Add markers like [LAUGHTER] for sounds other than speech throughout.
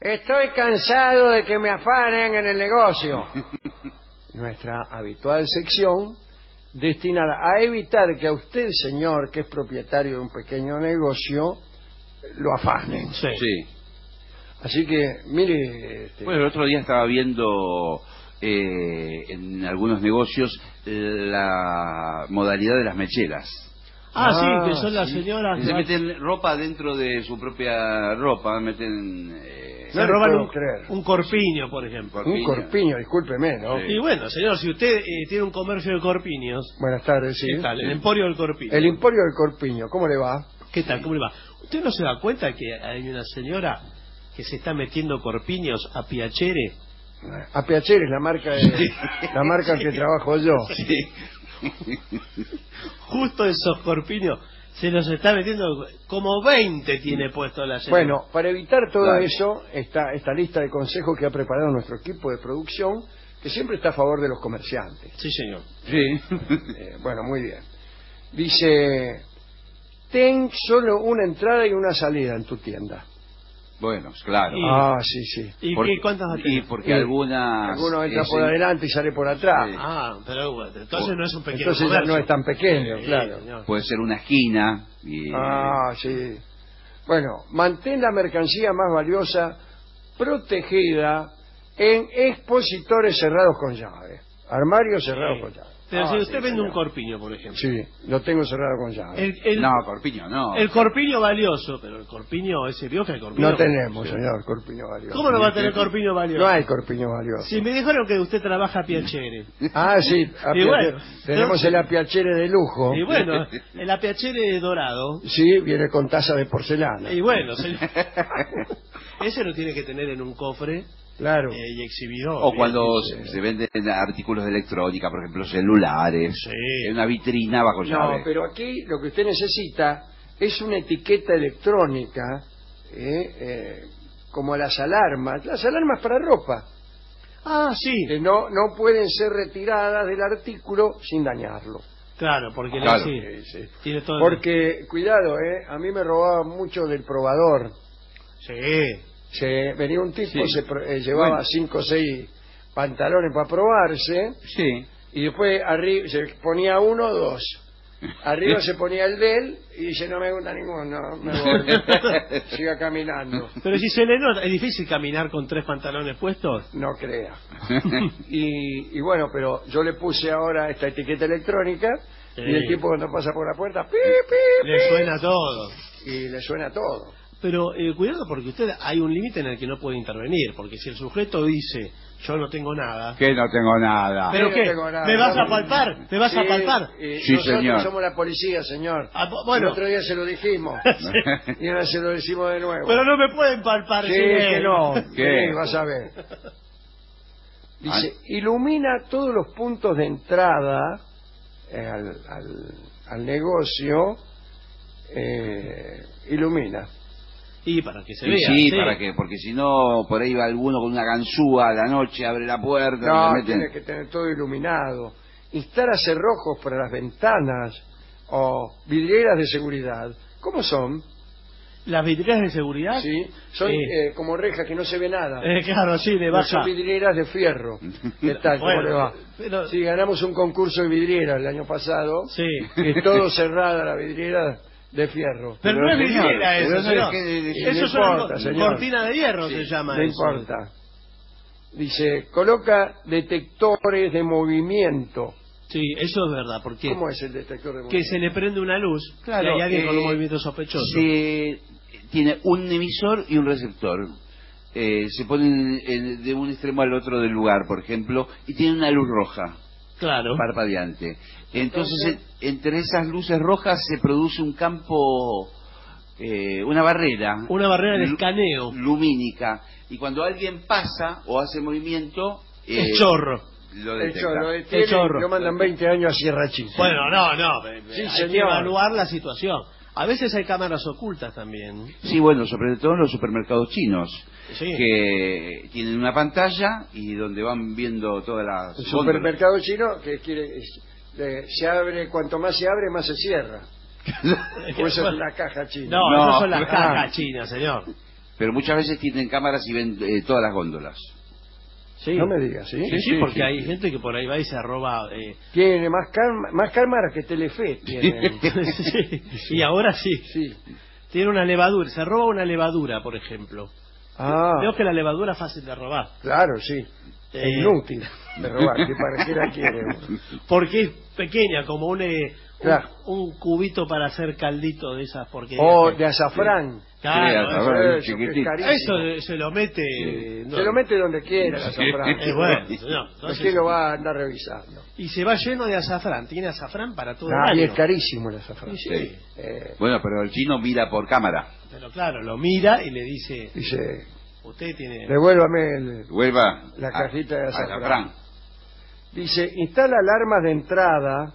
Estoy cansado de que me afanen en el negocio. [LAUGHS] Nuestra habitual sección destinada a evitar que a usted, señor, que es propietario de un pequeño negocio, lo afanen. Sí. Sí. Así que, mire, este, Bueno, el otro día estaba viendo eh, en algunos negocios la modalidad de las mecheras. Ah, Ah, sí, que son las señoras que se meten ropa dentro de su propia ropa, meten... eh, se No roban un, creer. un corpiño, por ejemplo. un corpiño, discúlpeme, ¿no? Sí. Y bueno, señor, si usted eh, tiene un comercio de corpiños, Buenas tardes, sí. ¿qué tal? El Emporio del Corpiño. El Emporio del Corpiño, ¿cómo le va? ¿Qué tal? ¿Cómo le va? ¿Usted no se da cuenta que hay una señora que se está metiendo corpiños a Piacere? A Piacere es la marca, de, la marca que trabajo yo. Justo esos corpiños se los está metiendo, como 20 tiene puesto la señora. Bueno, para evitar todo eso, está esta lista de consejos que ha preparado nuestro equipo de producción, que siempre está a favor de los comerciantes. Sí, señor. Sí. [LAUGHS] Eh, bueno, muy bien. Dice, ten solo una entrada y una salida en tu tienda. Bueno, claro. Y- Ah, sí, sí. ¿Y Porque- qué, cuántas a Y porque Y algunas... Alguno entra ese- por adelante y sale por atrás. Sí. Ah, pero bueno, entonces no es un pequeño Entonces ya no es tan pequeño, Sí, claro. señor. Puede ser una esquina. Y, Ah, sí. Bueno, mantén la mercancía más valiosa protegida en expositores cerrados con llave. Armarios cerrados Sí. con llave. Pero Ah, si sí, usted vende señor. un corpiño, por ejemplo. Sí, lo tengo cerrado con llave. El, el, No, corpiño, no. el corpiño valioso, pero el corpiño, ese vio que el corpiño... No tenemos, señor, corpiño valioso. ¿Cómo no va a tener corpiño valioso? No hay corpiño valioso. Si me dijeron que usted trabaja a Piacere. [LAUGHS] Ah, sí, Y apiache- bueno, tenemos el apiachere de lujo. Y bueno, [LAUGHS] el apiacere dorado. Sí, viene con taza de porcelana. Y bueno, señor, [LAUGHS] ese lo tiene que tener en un cofre Claro. eh, y exhibidor. O cuando se, venden artículos de electrónica, por ejemplo, celulares. Sí. En una vitrina bajo No, llave. pero aquí lo que usted necesita es una etiqueta electrónica, eh, eh, como las alarmas, las alarmas para ropa, Ah, sí. que no, no pueden ser retiradas del artículo sin dañarlo. Claro, porque Claro. sí, Sí, sí. tiene todo. Porque, cuidado, eh, a mí me robaba mucho del probador. Sí. Se, venía un tipo, Sí. se pro- eh, llevaba Bueno. cinco o seis pantalones para probarse, Sí. y después arriba se ponía uno o dos. Arriba [LAUGHS] se ponía el de él y dice, no me gusta ninguno, me voy. [LAUGHS] Siga caminando. Pero si se le nota, es difícil caminar con tres pantalones puestos. No crea. [LAUGHS] Y, y bueno, pero yo le puse ahora esta etiqueta electrónica Sí. y el tipo cuando pasa por la puerta, pi, pi, Le suena todo. y le suena todo. Pero eh, cuidado porque usted hay un límite en el que no puede intervenir, porque si el sujeto dice yo no tengo nada, Que no tengo nada. ¿Pero qué? nada. ¿Me vas a palpar? ¿Me vas a palpar? Sí, nosotros señor. somos la policía, señor. Ah, bu- bueno. El otro día se lo dijimos [LAUGHS] y ahora se lo decimos de nuevo. pero no me pueden palpar. Sí, que no. ¿Qué? Sí, vas a ver. Dice, ilumina todos los puntos de entrada eh, al, al- al negocio. eh, ilumina. Y para que se Y vea. sí, para que, porque si no, por ahí va alguno con una ganzúa a la noche, abre la puerta, No, meten- tiene que tener todo iluminado. Instala cerrojos para las ventanas o vidrieras de seguridad. ¿Cómo son? Las vidrieras de seguridad. Sí, son Sí. eh, como rejas que no se ve nada. Eh, claro, sí, de No baja. son vidrieras de fierro. ¿Qué tal? ¿Cómo Bueno, le va? pero- Sí, ganamos un concurso de vidrieras el año pasado. Sí. Y todo cerrada la vidriera de fierro. Pero, no es vidriera pero eso, no es señor. que- no Eso es importa, una señor. cortina de hierro, Sí, se llama No eso. importa. Dice, coloca detectores de movimiento. Sí, eso es verdad, porque ¿Cómo es el detector de que movimiento? se le prende una luz Claro, y hay alguien con un eh, movimiento sospechoso. se- tiene un emisor y un receptor. Eh, se ponen en- de un extremo al otro del lugar, por ejemplo, y tiene una luz roja, Claro. parpadeante. Entonces, Entonces- en- entre esas luces rojas se produce un campo, eh, una barrera. Una barrera de escaneo. Lumínica. Y cuando alguien pasa o hace movimiento, eh, Es chorro. lo El detecta. chorro, lo detienen, chorro. lo mandan 20 años a Sierra Chica. Bueno, no, no. eh, Sí, hay señor. que evaluar la situación. A veces hay cámaras ocultas también. Sí, bueno, sobre todo en los supermercados chinos. Sí. que tienen una pantalla y donde van viendo todas las El góndolas. supermercado chino que quiere es- eh, se abre, cuanto más se abre, más se cierra. [LAUGHS] O eso es una caja china. No, No, esas son las [LAUGHS] cajas chinas, señor. pero muchas veces tienen cámaras y ven eh, todas las góndolas. Sí. No me digas, ¿sí? Sí, sí, Sí, porque sí, hay sí. gente que por ahí va y se roba. eh, Tiene más, calma, más cámaras que Telefe. [LAUGHS] Y ahora sí. Sí. Tiene una levadura. Se roba una levadura, por ejemplo. Ah, Veo que la levadura es fácil de robar. claro, sí. Eh, Es inútil de robar, que quiere. uno? [LAUGHS] Porque es pequeña, como un, eh, Claro. un, cubito para hacer caldito de esas porquerías. O de azafrán. Claro, Sí, azafrán. eso- se lo mete. no. Se lo mete donde quiera el azafrán. Es bueno, señor. ¿Por Entonces- qué lo va a andar revisando? Y se va lleno de azafrán. Tiene azafrán para todo Ah, el y año. es carísimo el azafrán. Sí, Sí. Eh, Bueno, pero el chino mira por cámara. Pero claro, lo mira y le dice: dice, Usted tiene. devuélvame el, Vuelva La a- cajita de azafrán. azafrán. Dice, instala alarmas de entrada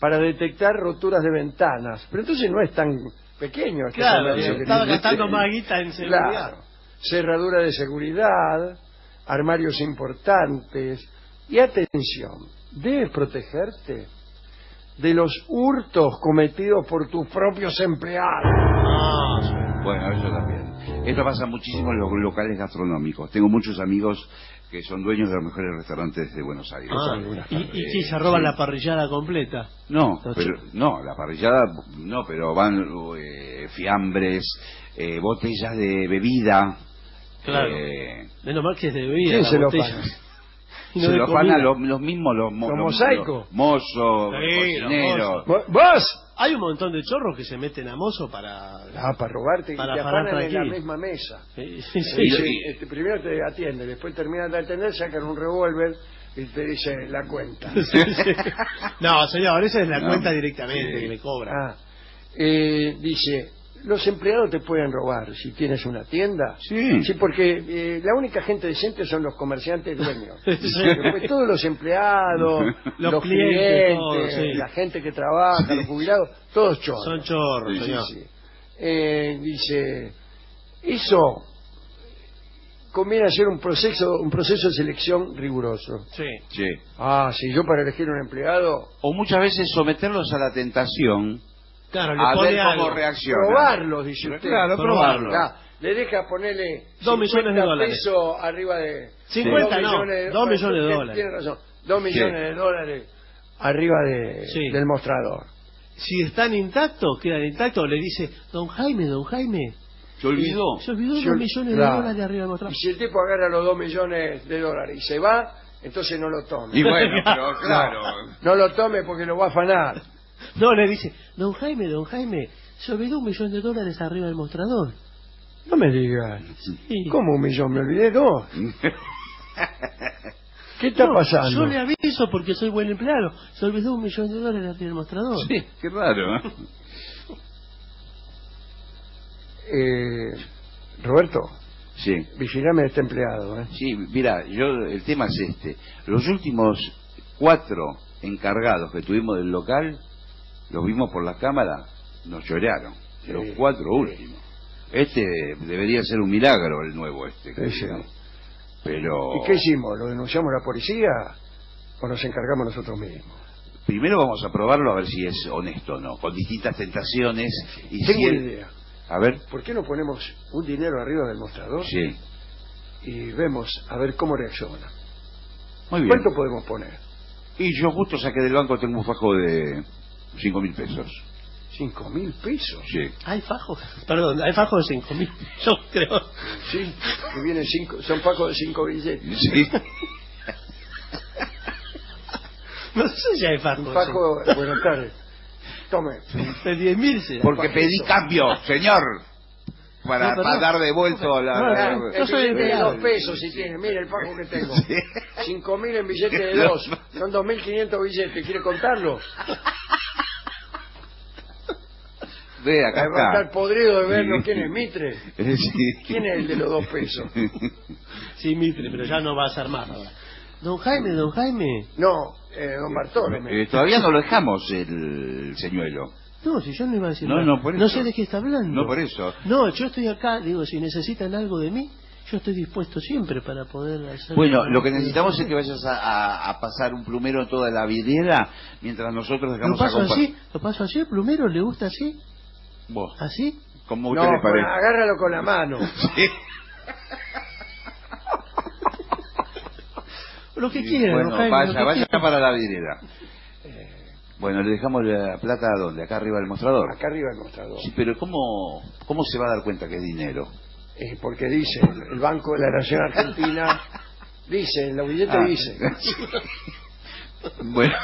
para detectar roturas de ventanas. Pero entonces no es tan pequeño. este Claro, que estaba gastando más guita en seguridad. Claro. Cerradura de seguridad, armarios importantes. Y atención, debes protegerte de los hurtos cometidos por tus propios empleados. Sí. Bueno, eso también. Esto pasa muchísimo en los locales gastronómicos. Tengo muchos amigos que son dueños de los mejores restaurantes de Buenos Aires. Ah, y, y se roban sí. la parrillada completa. No, Los pero, no, la parrillada, no, pero van eh, fiambres, eh, botellas de bebida. Claro. eh, Menos mal que es de bebida. ¿Quién la se lo [LAUGHS] no se los comida. van a los, los mismos, los, ¿Los los- mosaicos? los mozos, Sí, los cocineros. ¿Vos- ¿Vos? Hay un montón de chorros que se meten a mozo para. Ah, para robarte Para y te afanan en la misma mesa. Sí, sí, Te sí. dice, sí. este, primero te atiende, después terminan de atender, sacan un revólver y te dice la cuenta. [LAUGHS] Sí, sí. No, señor, esa es la No. cuenta directamente Sí. que le cobra. Ah, eh, dice, los empleados te pueden robar si tienes una tienda. Sí. Sí, porque eh, la única gente decente son los comerciantes dueños. [LAUGHS] Sí. Después todos los empleados, Los los, clientes, clientes, todos, sí. la gente que trabaja, los jubilados, todos chorros. Son chorros, Sí, sí, señor. Sí. Eh, dice, eso conviene hacer un proceso, un proceso de selección riguroso. Sí. Sí. Ah, si yo para elegir un empleado, O muchas veces someterlos a la tentación Claro, le a pone ver algo. cómo reacciona. probarlos, dice usted. Claro, probarlo. Ah, le deja ponerle Dos millones de 50 dólares. pesos arriba de... 50 dos no, millones dos millones de dólares. Tiene razón, dos millones de dólares arriba de, Sí. del mostrador. Si están intactos, quedan intactos, le dice, don Jaime, don Jaime, ¿Se olvidó? se olvidó dos millones claro. de dólares arriba del mostrador. Y si el tipo agarra los dos millones de dólares y se va, entonces no lo tome. Y bueno, [LAUGHS] pero claro. No lo tome porque lo va a afanar. No, le dice, don Jaime, don Jaime, se olvidó un millón de dólares arriba del mostrador. No me digas. Sí. ¿Cómo un millón? Me olvidé dos. [LAUGHS] ¿Qué está No, pasando? Yo le aviso porque soy buen empleado. Se olvidó un millón de dólares arriba del mostrador. Sí, qué raro. ¿eh? Eh, Roberto, Sí. vigilame a este empleado. ¿eh? Sí, mira, yo el tema es este. Los últimos cuatro encargados que tuvimos del local, los vimos por la cámara, nos lloraron. Sí. Los cuatro últimos. Este debería ser un milagro, el nuevo este. que Sí, sí. digamos. Pero ¿Y qué hicimos? ¿Lo denunciamos a la policía o nos encargamos nosotros mismos? primero vamos a probarlo a ver si es honesto o no, con distintas tentaciones. Y Tengo si una idea. A ver, ¿Por qué no ponemos un dinero arriba del mostrador sí. y vemos a ver cómo reacciona? Muy bien. ¿Cuánto podemos poner? Y yo justo saqué del banco, tengo un fajo de cinco mil pesos. ¿Cinco mil pesos? Sí. Hay fajos, perdón, hay fajos de cinco mil, yo [LAUGHS] creo. Sí, que vienen cinco, son pacos de cinco billetes. Sí. [LAUGHS] No sé si hay fajos. Un paco, buenas tardes. Tome. De diez mil será. Porque pedí cambio, señor. Para, No, para dar de vuelto la... No, la- no, Yo soy de empleado. dos pesos si tiene, mire el pago que tengo. Cinco mil en billete de [LAUGHS] dos. Son dos mil quinientos billetes. ¿Quiere contarlo? Ve, acá Va a estar está. podrido de verlo. ¿Quién es Mitre? [LAUGHS] Sí. ¿Quién es el de los dos pesos? [LAUGHS] Sí, Mitre, pero ya no va a ser más ahora. Don Jaime, don Jaime. No, eh, don Bartolomé. Eh, todavía no lo dejamos el señuelo. No, si yo no iba a decir No, nada. no, por No eso. sé de qué está hablando. No por eso. No, yo estoy acá, digo, si necesitan algo de mí, yo estoy dispuesto siempre para poder hacer... Bueno, lo que necesitamos es que vayas a, a- a pasar un plumero en toda la vidriera mientras nosotros ¿Lo dejamos a paso así? ¿Lo paso así? ¿Plumero le gusta así? Vos. ¿Así? Como a usted No, le con- parece. agárralo con la mano. [LAUGHS] Sí. [LAUGHS] Lo que quiera, Bueno, Jaime, vaya, vaya quiera. para la vidriera. Bueno, le dejamos la plata a dónde? Acá arriba del mostrador. Acá arriba el mostrador. Sí, pero ¿cómo, ¿cómo se va a dar cuenta que es dinero? Eh, porque dice, el Banco de la Nación Argentina, dice, en la billeta Ah. dice. [LAUGHS] bueno,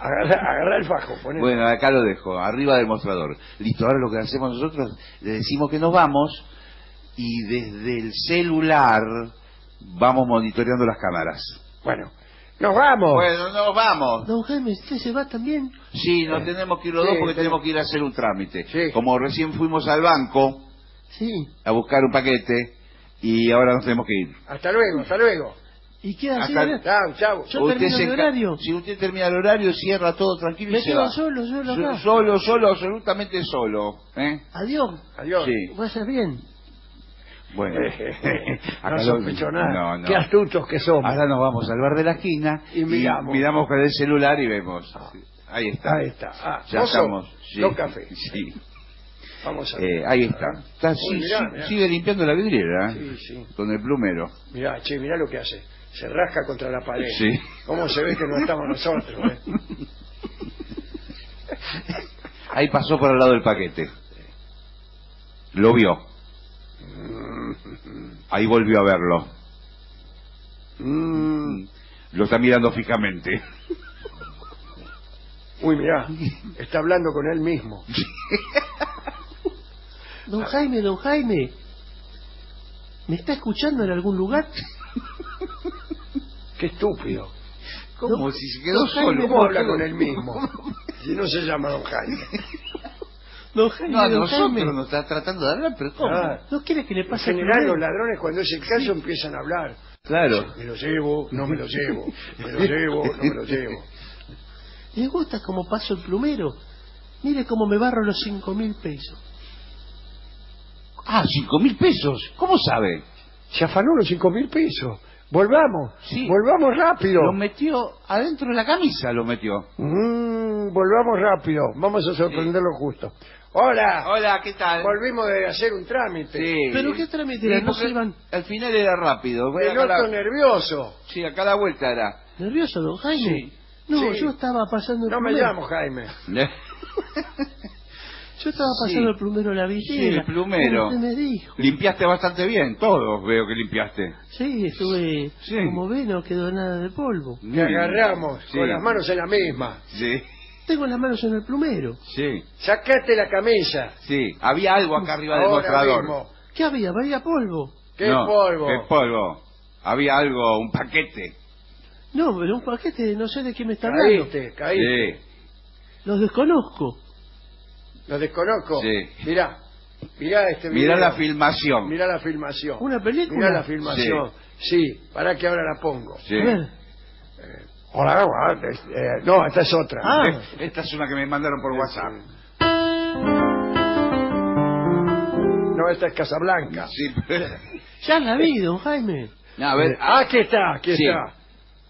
Agarra, agarra el fajo, poné. bueno, acá lo dejo, arriba del mostrador. Listo, ahora lo que hacemos nosotros, le decimos que nos vamos y desde el celular vamos monitoreando las cámaras. Bueno, nos vamos. Bueno, nos vamos. Don Jaime, ¿usted se va también? Sí, nos tenemos que ir los Sí, dos porque tenemos- tenemos que ir a hacer un trámite. Sí. Como recién fuimos al banco Sí. a buscar un paquete y ahora nos tenemos que ir. Hasta luego, hasta luego. ¿Y qué hace? Acá- ahora? Chao, chao. Yo termino se el horario. Si usted termina el horario, cierra todo tranquilo Me y se quedo va. solo, solo acá. Solo, solo, absolutamente solo. ¿eh? Adiós. Adiós. Sí. Vaya bien. Bueno, [LAUGHS] no acá lo- sospecho nada. No, no. Qué astutos que somos. Ahora nos vamos al bar de la esquina Y miramos. miramos con el celular y vemos. Ahí está. Ahí está. Ah, Ya estamos. Sí. dos cafés. [LAUGHS] Sí. Vamos a ver. Eh, ahí está. Está- Uy, sí, mirá, sí, mirá. Sigue limpiando la vidriera ¿eh? Sí, sí. con el plumero. Mirá, che, mirá lo que hace. Se rasca contra la pared. Sí. ¿Cómo se ve que no estamos nosotros? eh? [LAUGHS] Ahí pasó por al lado del paquete. Lo vio. Ahí volvió a verlo. Mm. Lo está mirando fijamente. Uy, mirá. Está hablando con él mismo. Don Jaime, don Jaime. ¿Me está escuchando en algún lugar? Qué estúpido. Como No, si se quedó solo. ¿Cómo habla con él mismo? [LAUGHS] Si no se llama Don Jaime. Don Jaime, No, a don nosotros Jaime. nos está tratando de hablar, pero ¿cómo? Ah, ¿No quiere que le en pase el general los ladrones cuando es el caso empiezan a hablar. Claro. Me lo llevo, no me lo llevo. Me lo llevo, no me lo llevo. [LAUGHS] ¿Le gusta cómo paso el plumero? Mire cómo me barro los cinco mil pesos. Ah, cinco mil pesos. ¿Cómo sabe? Se afanó los cinco mil pesos. Volvamos. Sí. Volvamos rápido. Lo metió adentro de la camisa, lo metió. Mm, volvamos rápido. Vamos a sorprenderlo justo. Hola. Hola, ¿qué tal? Volvimos de hacer un trámite. Sí. ¿Pero qué trámite Sí, era? ¿No porque se iban Al final era rápido. Voy El otro la- nervioso. Sí, acá la vuelta era. nervioso, don Jaime? Sí. No, Sí. yo estaba pasando el No me llamo Jaime. [LAUGHS] Yo estaba Sí. pasando el plumero a la Sí, vidriera. el plumero. Como usted me dijo. Limpiaste bastante bien, todos veo que limpiaste. Sí, estuve... Sí. Como ve, no quedó nada de polvo. Te agarramos Sí. con las manos en la misma. Sí, Tengo las manos en el plumero. sí, Sacate la camisa. sí. Había algo acá arriba del Ahora mostrador. mismo. ¿Qué había? ¿Había polvo? ¿Qué No, polvo? ¿Qué polvo? Había algo, un paquete. No, pero un paquete, no sé de qué me está hablando. Caíste, caíste. Sí, Los desconozco. Lo desconozco. Sí. Mirá. Mirá este mirá video. la filmación. Mirá la filmación. ¿Una película? Mirá la filmación. Sí. para que ahora la pongo. Sí. A ver. Hola, hola, eh, no, esta es otra. Ah. Eh, Esta es una que me mandaron por WhatsApp. No, esta es Casablanca. Sí, pero- [LAUGHS] Ya la vi, don Jaime. No, a ver, Ah, aquí está, aquí Sí. está.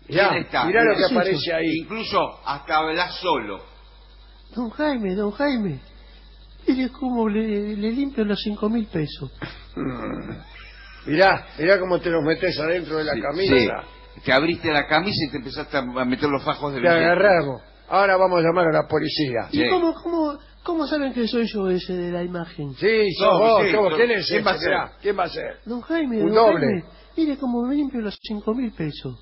Mirá, ¿quién está? mirá lo que ¿Qué es aparece eso? ahí. Incluso hasta hablas solo. Don Jaime, don Jaime. Mire cómo le, le limpio los cinco mil pesos. Mm. Mirá, mirá cómo te los metes adentro de la Sí, camisa. sí. Te abriste la camisa y te empezaste a meter los fajos de Te agarramos. Ahora vamos a llamar a la policía. Sí. ¿Y cómo, cómo, cómo saben que soy yo ese de la imagen? Sí, sos No, vos, sí, sos vos. no. ¿Quién es ¿Quién ese? va a ser? ¿Quién va a ser? Don Jaime, Un don doble. Jaime. Mire cómo me limpio los cinco mil pesos.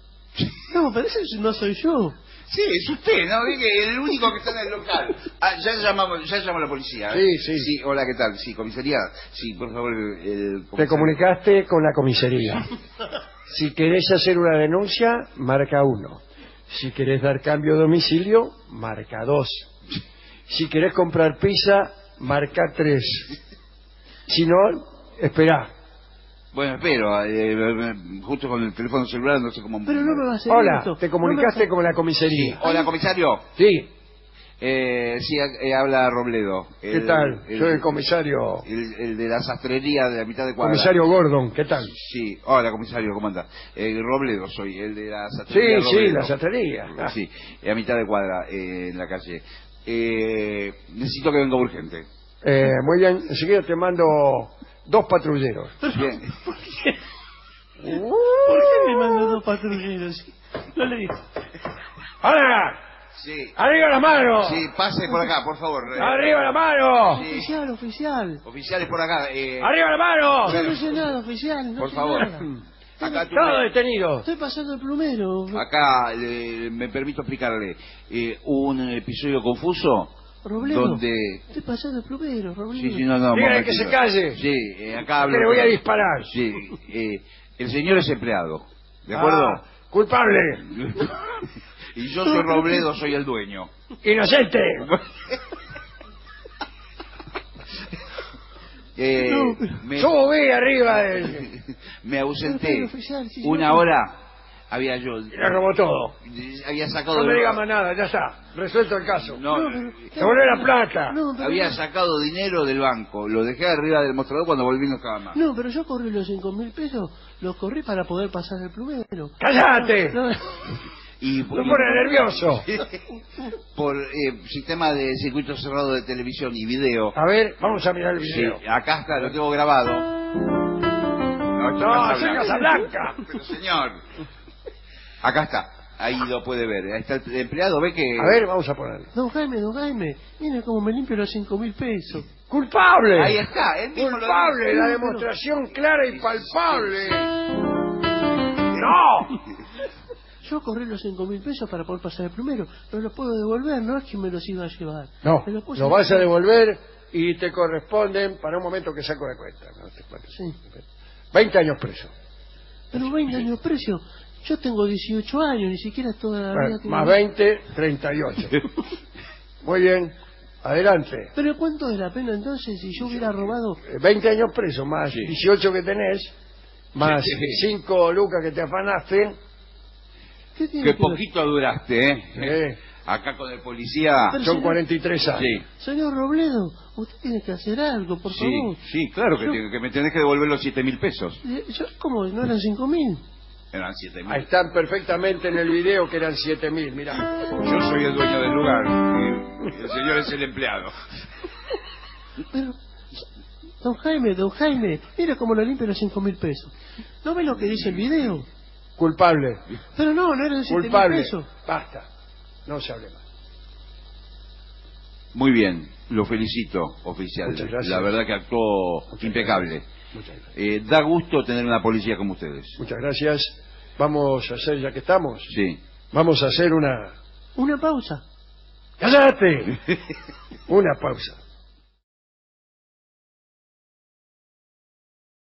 No, pero ese no soy yo. Sí, es usted, ¿no? Dije, el único que está en el local. Ah, ya llamamos, ya llamó a la policía. ¿eh? Sí, sí. Sí, hola, ¿qué tal? Sí, comisaría. Sí, por favor, el, el Te comunicaste con la comisaría. Si querés hacer una denuncia, marca uno. Si querés dar cambio de domicilio, marca dos. Si querés comprar pizza, marca tres. Si no, espera. Bueno, espero, eh, justo con el teléfono celular, no sé cómo... Pero no me va a hacer Hola, esto. te No comunicaste me va con la Sí, comisaría. hola, comisario. Sí, Eh, sí, eh, habla Robledo. ¿qué El- tal? Soy el comisario, El, el de la sastrería de la mitad de cuadra. comisario Gordon, ¿qué tal? Sí, hola comisario, ¿cómo anda? Eh, Robledo soy, el de la Sí, sastrería sí, Robledo. la sastrería. Ah, Sí, a mitad de cuadra, eh, en la calle. Eh, necesito que venga urgente. Eh, muy bien, enseguida te mando dos patrulleros. Bien. ¿Por qué me mandó dos patrulleros? No le dije. ¡Ahora! Sí. ¡Arriba la mano! Sí, pase por acá, por favor. Eh, ¡Arriba la mano! Sí. Oficial, oficial. Oficiales por acá. eh, ¡Arriba la mano! No sé nada, oficial. No por favor. nada. Acá, Todo me- detenido. Estoy pasando el plumero. acá eh, me permito explicarle. eh, un episodio confuso Robledo. donde... Estoy pasando el plumero, Robledo. Sí, sí, no, no. Dígale que se calle. Sí, eh, acá hablo. Le voy a disparar. Sí, eh, el señor es empleado. ¿De acuerdo? Ah, culpable. [LAUGHS] y yo soy Robledo, soy el dueño. Inocente. [LAUGHS] Eh, No, pero- me, Subí arriba del... [LAUGHS] me ausenté oficial, sí, una no. hora. Había yo. Le robó todo. Había sacado. No me de- diga más nada, ya está. Resuelto el caso. No, No, Devolvé la plata. No, pero, había sacado dinero del banco. Lo dejé arriba del mostrador cuando volví no estaba más. no, pero yo corrí los cinco mil pesos, los corrí para poder pasar el plumero. ¡Cállate! No, Y, Me pone nervioso. [LAUGHS] por eh, sistema de circuito cerrado de televisión y video. A ver, vamos a mirar el Sí, video. acá está, lo tengo grabado. No, No, soy Casablanca. Pero señor. Acá está. Ahí lo puede ver. Ahí está el empleado. Ve que. A ver, vamos a ponerlo. don Jaime, don Jaime, mire cómo me limpio los cinco mil pesos. ¡Culpable! Ahí está. Él mismo ¡Culpable! La demostración clara y palpable. ¡No! Yo corrí los cinco mil pesos para poder pasar el plumero, pero los puedo devolver, no es que me los iba a llevar. No, Me los puse lo en- vas a devolver y te corresponden para un momento que saco de cuenta. No te. Sí. 20 años preso. Pero 20 años precio. Yo tengo 18 años, ni siquiera toda la Bueno, vida que más viví. 20, 38. Muy bien. Adelante. Pero ¿cuánto es la pena entonces si yo hubiera robado? Eh, 20 años preso, más Sí. 18 que tenés, más Sí, [LAUGHS] sí. 5 lucas que te afanaste. ¿Qué tiene Qué que ver? poquito duraste, ¿eh? eh, Acá con el policía. Pero son señor- 43 años. Sí, Señor Robledo, usted tiene que hacer algo, por sí, favor. sí, claro que, Yo- te- que me tenés que devolver los siete mil pesos. Eh, yo- ¿Cómo? ¿No eran cinco mil? Eran siete Ahí mil. están perfectamente en el video que eran 7000, mirá. Yo soy el dueño del lugar. y El señor es el empleado. Pero, don Jaime, don Jaime, mira cómo lo limpio los cinco mil pesos. ¿No ve lo que dice el video? Culpable. Pero no, no eran siete mil Culpable. pesos. Basta. No se hable más. Muy bien, lo felicito, oficial. Muchas gracias. La verdad que actuó impecable. Muchas gracias. Eh, da gusto tener una policía como ustedes. Muchas gracias. Vamos a hacer, ya que estamos, Sí. vamos a hacer una... Una pausa. ¡Cállate! [LAUGHS] Una pausa.